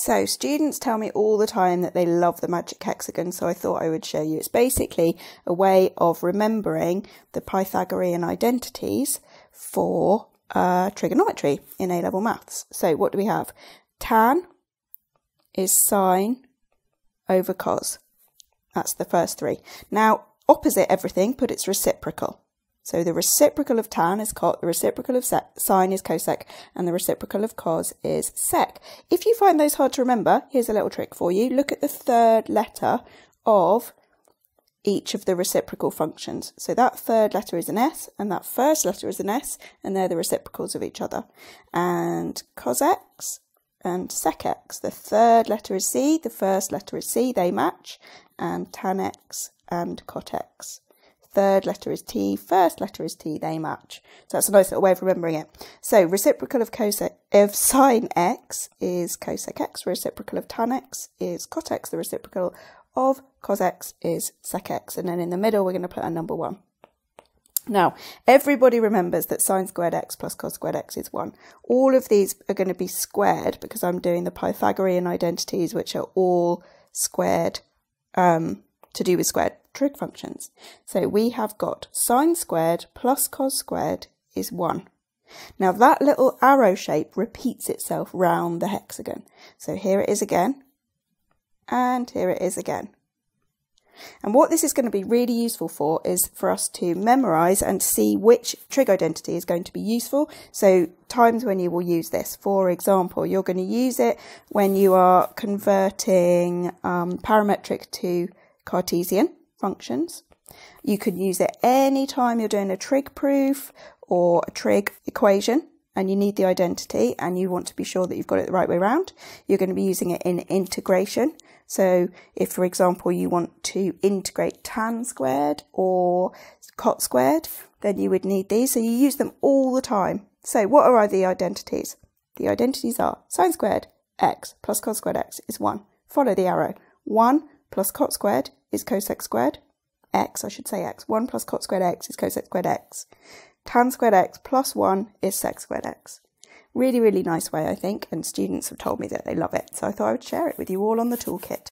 So students tell me all the time that they love the magic hexagon, so I thought I would show you. It's basically a way of remembering the Pythagorean identities for uh, trigonometry in A-level maths. So what do we have? Tan is sine over cos. That's the first three. Now, opposite everything, put its reciprocal. So the reciprocal of tan is cot, the reciprocal of sine is cosec, and the reciprocal of cos is sec. If you find those hard to remember, here's a little trick for you. Look at the third letter of each of the reciprocal functions. So that third letter is an S, and that first letter is an S, and they're the reciprocals of each other. And cos x and sec x, the third letter is C, the first letter is C, they match, and tan x and cot x third letter is T, first letter is T, they match. So that's a nice little way of remembering it. So reciprocal of cosec of sine x is cosec x, reciprocal of tan x is cot x, the reciprocal of cos x is sec x, and then in the middle we're going to put a number one. Now, everybody remembers that sine squared x plus cos squared x is 1. All of these are going to be squared because I'm doing the Pythagorean identities, which are all squared um, to do with squared trig functions. So we have got sine squared plus cos squared is 1. Now that little arrow shape repeats itself round the hexagon. So here it is again, and here it is again. And what this is going to be really useful for is for us to memorize and see which trig identity is going to be useful. So times when you will use this. For example, you're going to use it when you are converting um, parametric to Cartesian functions. You can use it anytime you're doing a trig proof or a trig equation and you need the identity and you want to be sure that you've got it the right way around. You're going to be using it in integration. So if, for example, you want to integrate tan squared or cot squared, then you would need these. So you use them all the time. So what are the identities? The identities are sine squared x plus cos squared x is 1. Follow the arrow. 1 plus cot squared is cosec squared. x, I should say x. 1 plus cot squared x is cosec squared x. Tan squared x plus 1 is sec squared x. Really, really nice way, I think, and students have told me that they love it. So I thought I would share it with you all on the toolkit.